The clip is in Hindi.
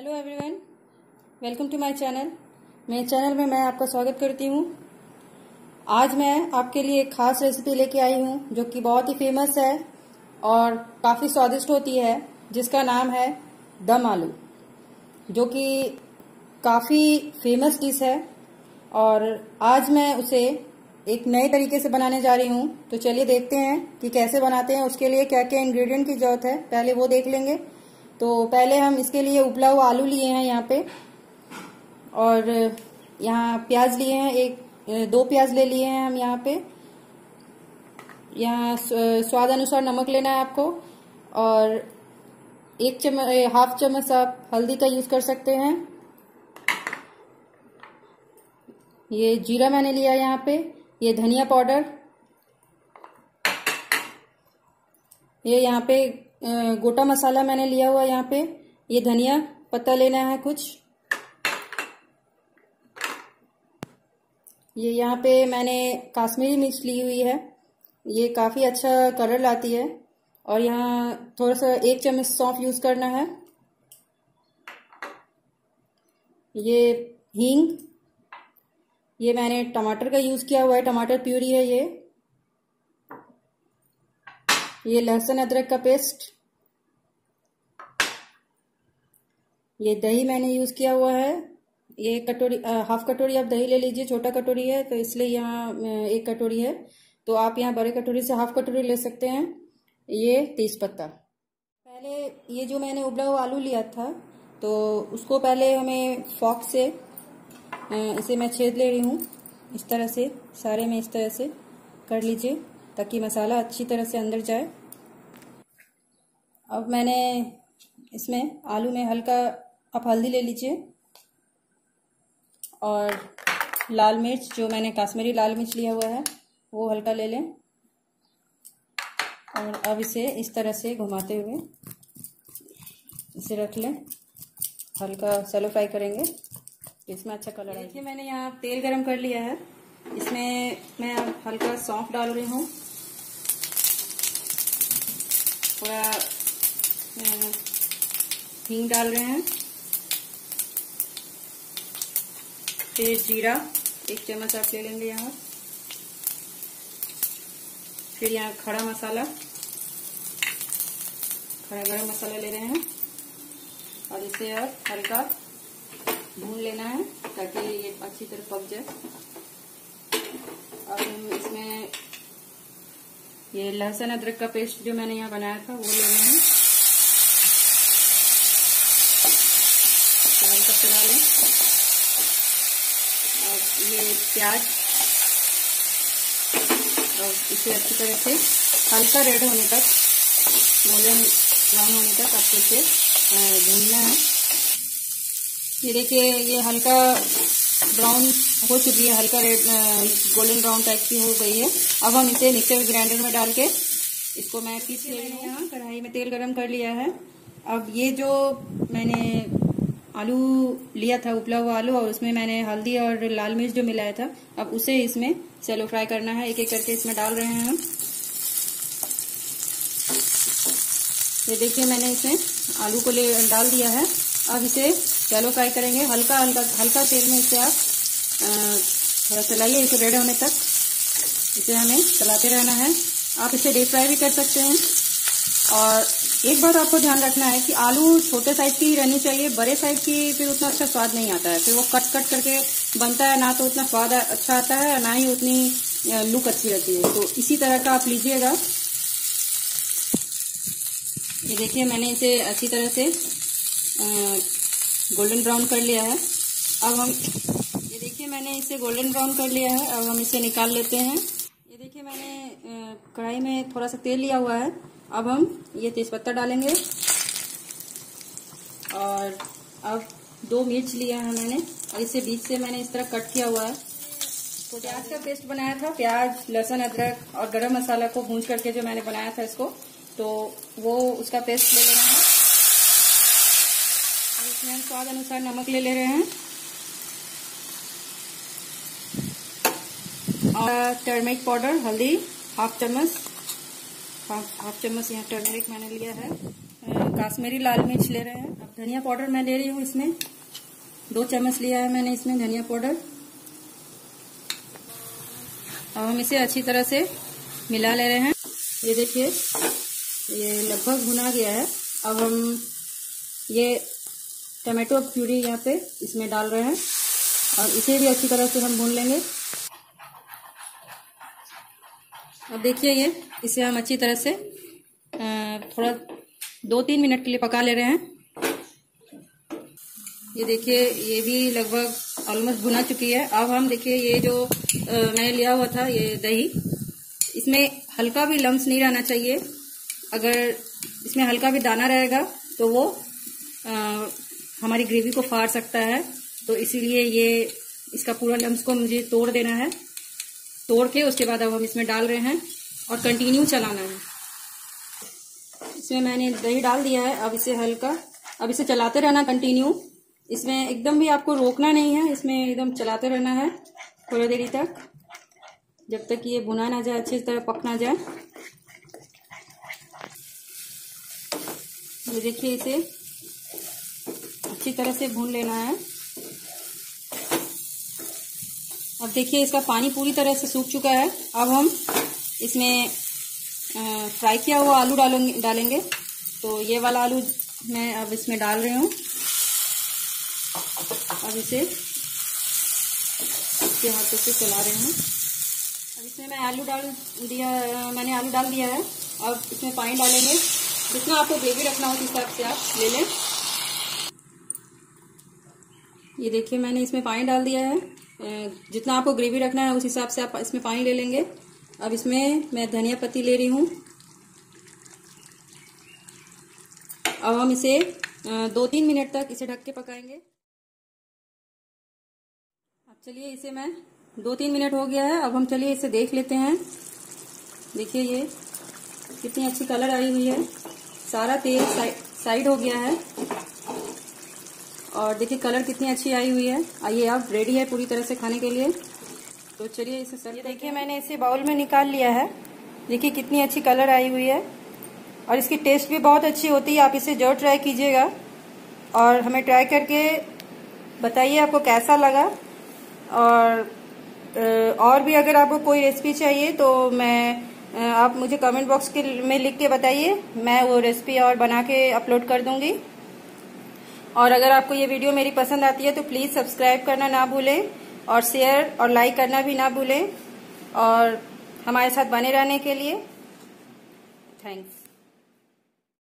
Hello everyone welcome to my channel मेरे चैनल में मैं आपका स्वागत करती हूँ। आज मैं आपके लिए एक खास रेसिपी लेके आई हूँ, जो कि बहुत ही फ़ेमस है और काफ़ी स्वादिष्ट होती है, जिसका नाम है दम आलू, जो कि काफ़ी फ़ेमस डिश है। और आज मैं उसे एक नए तरीके से बनाने जा रही हूँ। तो चलिए देखते हैं कि कैसे बनाते हैं, उसके लिए क्या क्या इंग्रेडिएंट की ज़रूरत है। पहले वो देख लेंगे। तो पहले हम इसके लिए उबला हुआ आलू लिए हैं यहाँ पे। और यहाँ प्याज लिए हैं, एक, दो प्याज ले लिए हैं हम यहाँ पे। यहाँ स्वाद अनुसार नमक लेना है आपको। और एक चम्मच हाफ़ चम्मच आप हल्दी का यूज़ कर सकते हैं। ये जीरा मैंने लिया यहाँ पे, ये धनिया पाउडर। ये यहाँ पे गोटा मसाला मैंने लिया हुआ यहाँ पे। ये धनिया, पत्ता लेना है कुछ। ये यहाँ पे मैंने काश्मीरी मिर्च ली हुई है। ये काफ़ी अच्छा कलर लाती है। और यहाँ थोड़ा सा एक चम्मच सौंफ यूज़ करना है। ये हींग। ये मैंने टमाटर का यूज़ किया हुआ है। टमाटर प्यूरी है ये। ये लहसुन अदरक का पेस्ट। ये दही मैंने यूज़ किया हुआ है। ये कटोरी हाफ़ कटोरी आप दही ले लीजिए, छोटा कटोरी है तो इसलिए यहाँ एक कटोरी है। तो आप यहाँ बड़े कटोरी से हाफ़ कटोरी ले सकते हैं। ये तेज पत्ता पहले ये जो मैंने उबला हुआ आलू लिया था तो उसको पहले हमें फॉक से इसे मैं छेद ले रही हूँ। इस तरह से, सारे में इस तरह से कर लीजिए, ताकि मसाला अच्छी तरह से अंदर जाए। अब मैंने इसमें आलू में हल्का आप हल्दी ले लीजिए। और लाल मिर्च, जो मैंने काश्मीरी लाल मिर्च लिया हुआ है, वो हल्का ले लें। और अब इसे इस तरह से घुमाते हुए इसे रख लें। हल्का सेलो फ्राई करेंगे। इसमें अच्छा कलर देखिए, मैंने यहाँ तेल गरम कर लिया है। इसमें मैं अब हल्का सौंफ डाल रही हूँ। थोड़ा हींग डाल रहे हैं। फिर जीरा, एक चम्मच आप ले लेंगे यहाँ। फिर यहाँ खड़ा मसाला, खड़ा गरम मसाला ले रहे हैं। और इसे अब हल्का भून लेना है, ताकि ये अच्छी तरह पक जाए। और हम इसमें ये लहसुन अदरक का पेस्ट जो मैंने यहाँ बनाया था, वो लेना है हल्का चला लें। और ये प्याज। और इसे अच्छी तरह से हल्का रेड होने तक गोल्डन ब्राउन होने तक आपको इसे भूनना है। ये देखिए, ये हल्का ब्राउन हो चुकी है, हल्का रेड गोल्डन ब्राउन टाइप की हो गई है। अब हम इसे मिक्सर ग्राइंडर में डाल के इसको मैं पीस ले रही हूँ। कढ़ाई में तेल गरम कर लिया है। अब ये जो मैंने आलू लिया था, उपला हुआ आलू, और उसमें मैंने हल्दी और लाल मिर्च जो मिलाया था, अब उसे इसमें सेलो फ्राई करना है। एक एक करके इसमें डाल रहे हैं हम। ये देखिए, मैंने इसमें आलू को ले, डाल दिया है। अब इसे चैलो फ्राई करेंगे। हल्का हल्का हल्का तेल में इसे आप थोड़ा चलाइए, इसे रेड होने तक। इसे हमें चलाते रहना है। आप इसे डीप फ्राई भी कर सकते हैं। और एक बात आपको ध्यान रखना है कि आलू छोटे साइज़ की रहनी चाहिए, बड़े साइज़ की फिर उतना अच्छा स्वाद नहीं आता है। फिर वो कट कट करके बनता है, ना तो उतना स्वाद अच्छा आता है, ना ही उतनी लुक अच्छी रहती है। तो इसी तरह का आप लीजिएगा। ये देखिए, मैंने इसे अच्छी तरह से गोल्डन ब्राउन कर लिया है। अब हम, ये देखिए, मैंने इसे गोल्डन ब्राउन कर लिया है। अब हम इसे निकाल लेते हैं। ये देखिए, मैंने कढ़ाई में थोड़ा सा तेल लिया हुआ है। अब हम ये तेजपत्ता डालेंगे। और अब दो मिर्च लिया है मैंने। और इसे बीच से मैंने इस तरह कट किया हुआ है। तो प्याज का पेस्ट बनाया था। प्याज, लहसुन, अदरक और गरम मसाला को भूंज करके जो मैंने बनाया था इसको तो वो उसका पेस्ट ले लेना है। अब इसमें हम स्वाद अनुसार नमक ले ले रहे हैं। और टर्मरिक पाउडर, हल्दी, हाफ़ चम्मच। हाफ़ चम्मच यहाँ टर्मरिक मैंने लिया है। काश्मीरी लाल मिर्च ले रहे हैं। अब धनिया पाउडर मैं ले रही हूँ इसमें। दो चम्मच लिया है मैंने इसमें धनिया पाउडर। अब हम इसे अच्छी तरह से मिला ले रहे हैं। ये देखिए, ये लगभग भुना गया है। अब हम ये टमाटो प्यूरी यहाँ पे इसमें डाल रहे हैं। और इसे भी अच्छी तरह से हम भून लेंगे। अब देखिए ये इसे हम अच्छी तरह से थोड़ा दो तीन मिनट के लिए पका ले रहे हैं। ये देखिए ये भी लगभग ऑलमोस्ट भुना चुकी है। अब हम देखिए ये जो मैंने लिया हुआ था ये दही इसमें हल्का भी लम्स नहीं रहना चाहिए। अगर इसमें हल्का भी दाना रहेगा तो वो आ, हमारी ग्रेवी को फाड़ सकता है। तो इसीलिए ये इसका पूरा लम्स को मुझे तोड़ देना है। तोड़ के उसके बाद अब हम इसमें डाल रहे हैं और कंटिन्यू चलाना है। इसमें मैंने दही डाल दिया है, अब इसे हल्का, अब इसे चलाते रहना कंटिन्यू इसमें एकदम भी आपको रोकना नहीं है, इसमें एकदम चलाते रहना है, थोड़ी देरी तक, जब तक ये बुना ना जाए, अच्छी तरह पक ना जाए। ये देखिए इसे अच्छी तरह से भून लेना है। अब देखिए, इसका पानी पूरी तरह से सूख चुका है। अब हम इसमें फ्राई किया हुआ आलू डालेंगे डालेंगे। तो ये वाला आलू मैं अब इसमें डाल रही हूँ। अब इसे इसके हाथों से चला रहे हैं। अब इसमें मैं आलू डाल दिया, मैंने आलू डाल दिया है। अब इसमें पानी डालेंगे। जितना आपको ग्रेवी रखना हो उस हिसाब से आप ले लें। ये देखिए, मैंने इसमें पानी डाल दिया है। जितना आपको ग्रेवी रखना है, उस हिसाब से आप इसमें पानी ले लेंगे। अब इसमें मैं धनिया पत्ती ले रही हूँ। अब हम इसे दो तीन मिनट तक इसे ढक के पकाएँगे। अब चलिए इसे मैं दो तीन मिनट हो गया है, अब हम चलिए इसे देख लेते हैं। देखिए ये, कितनी अच्छी कलर आई हुई है। सारा तेल साइड हो गया है। और देखिए कलर कितनी अच्छी आई हुई है। आइए अब रेडी है पूरी तरह से खाने के लिए? तो चलिए इसे सर देखिए मैंने इसे बाउल में निकाल लिया है। देखिए कितनी अच्छी कलर आई हुई है। और इसकी टेस्ट भी बहुत अच्छी होती है। आप इसे ज़रूर ट्राई कीजिएगा। और हमें ट्राई करके बताइए आपको कैसा लगा। और और भी अगर आपको कोई रेसिपी चाहिए तो मैं आप मुझे कमेंट बॉक्स के में लिख के बताइए। मैं वो रेसिपी और बना के अपलोड कर दूँगी। और अगर आपको ये वीडियो मेरी पसंद आती है तो प्लीज़ सब्सक्राइब करना ना भूलें और शेयर और लाइक करना भी ना भूलें और हमारे साथ बने रहने के लिए थैंक्स